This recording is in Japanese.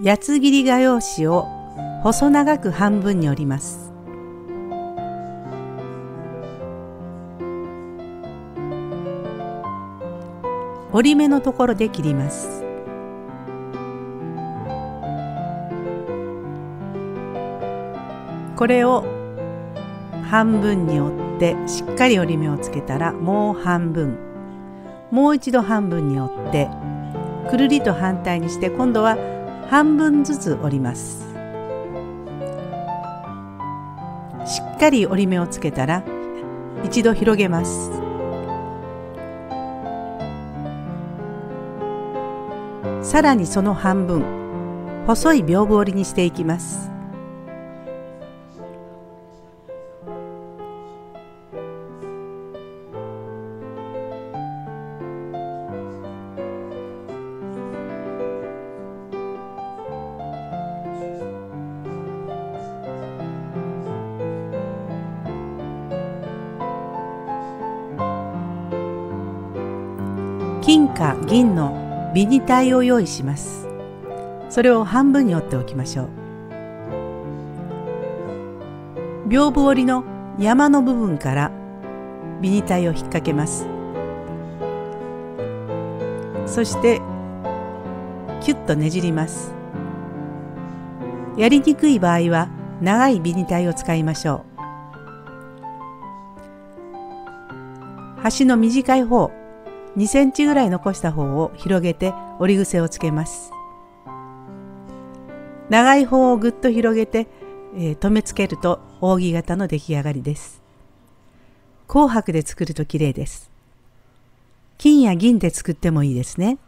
八つ切り画用紙を細長く半分に折ります。折り目のところで切ります。これを半分に折ってしっかり折り目をつけたらもう半分。もう一度半分に折ってくるりと反対にして今度は半分ずつ折ります。しっかり折り目をつけたら一度広げます。さらにその半分細い屏風折りにしていきます。金か銀のビニタイを用意します。それを半分に折っておきましょう。屏風折りの山の部分からビニタイを引っ掛けます。そしてキュッとねじります。やりにくい場合は長いビニタイを使いましょう。端の短い方2センチぐらい残した方を広げて折り癖をつけます。長い方をぐっと広げて、えー、留めつけると扇形の出来上がりです。紅白で作ると綺麗です。金や銀で作ってもいいですね。